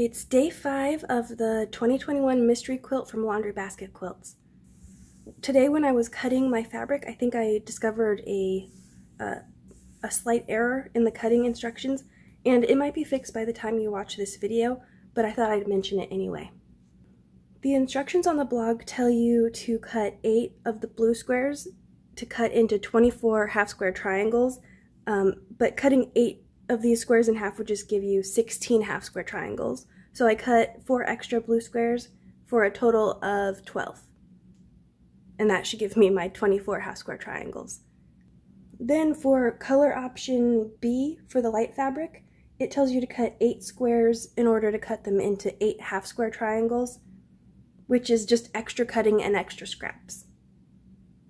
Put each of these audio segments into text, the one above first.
It's day five of the 2021 mystery quilt from Laundry Basket Quilts. Today when I was cutting my fabric, I think I discovered a, uh, a slight error in the cutting instructions, and it might be fixed by the time you watch this video, but I thought I'd mention it anyway. The instructions on the blog tell you to cut 8 of the blue squares to cut into 24 half square triangles, um, but cutting 8 of these squares in half would just give you 16 half square triangles. So I cut 4 extra blue squares for a total of 12. And that should give me my 24 half square triangles. Then for color option B for the light fabric, it tells you to cut 8 squares in order to cut them into 8 half square triangles which is just extra cutting and extra scraps.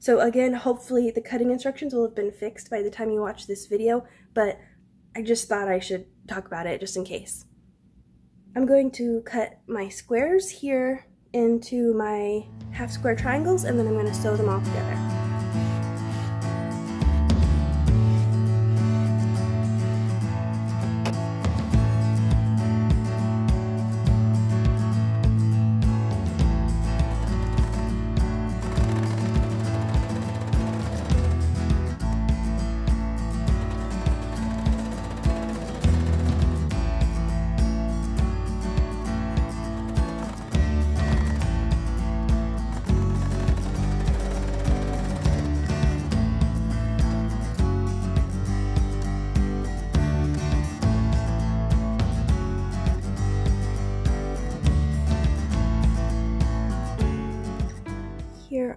So again, hopefully the cutting instructions will have been fixed by the time you watch this video, but I just thought I should talk about it just in case. I'm going to cut my squares here into my half square triangles and then I'm going to sew them all together.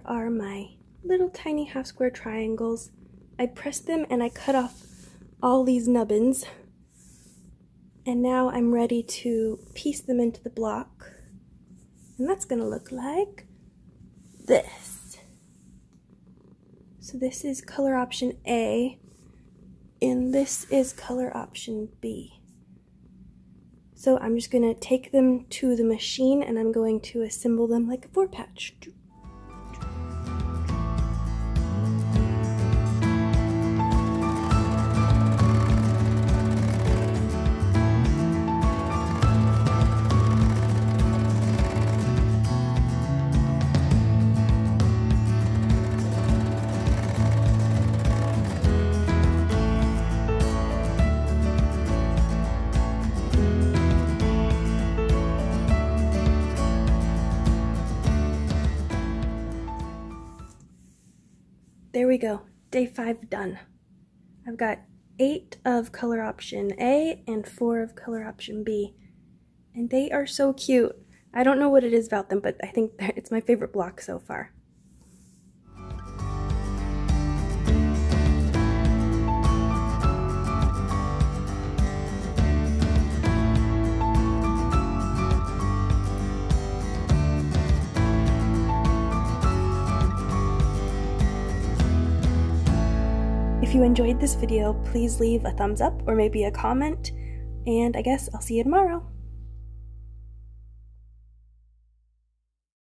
Are my little tiny half square triangles. I pressed them and I cut off all these nubbins. And now I'm ready to piece them into the block. And that's gonna look like this. So this is color option A, and this is color option B. So I'm just gonna take them to the machine and I'm going to assemble them like a four patch. There we go. Day five done. I've got eight of color option A and four of color option B. And they are so cute. I don't know what it is about them, but I think it's my favorite block so far. If you enjoyed this video, please leave a thumbs up or maybe a comment, and I guess I'll see you tomorrow.